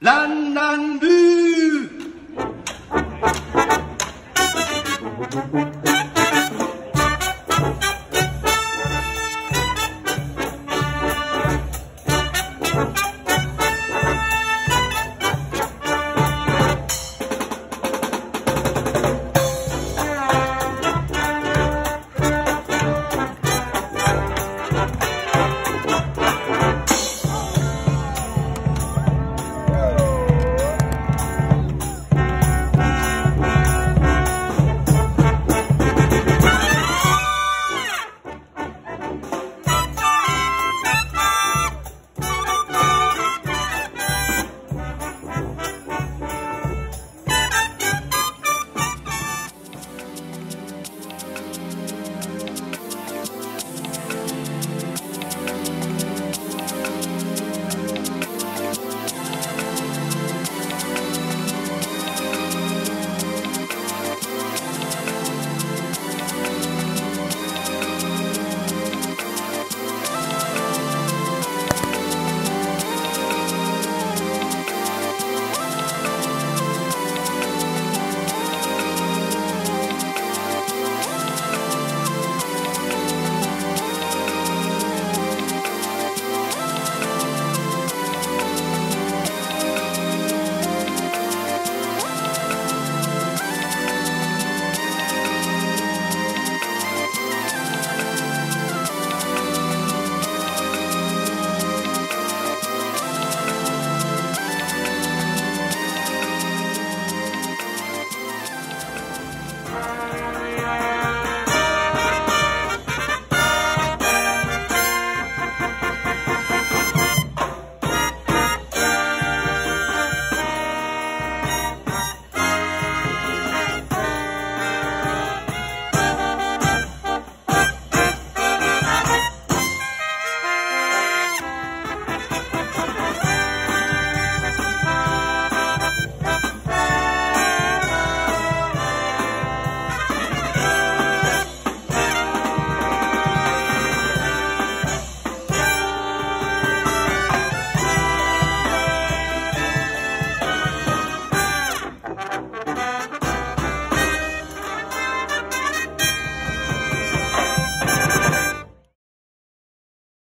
蓝蓝绿